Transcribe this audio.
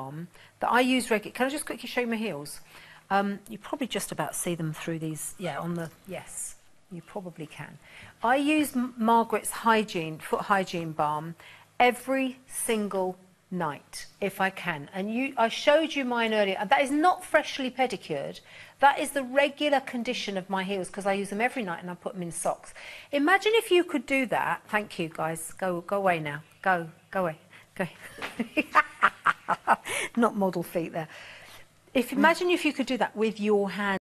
balm that I use regularly. Can I just quickly show you my heels? Um, you probably just about see them through these, yeah, on the, yes, you probably can. I use Margaret's hygiene, foot hygiene balm every single night if I can. And you, I showed you mine earlier. That is not freshly pedicured. That is the regular condition of my heels because I use them every night and I put them in socks. Imagine if you could do that. Thank you, guys. Go, go away now. Go, go away. Go. not model feet there. If imagine if you could do that with your hands.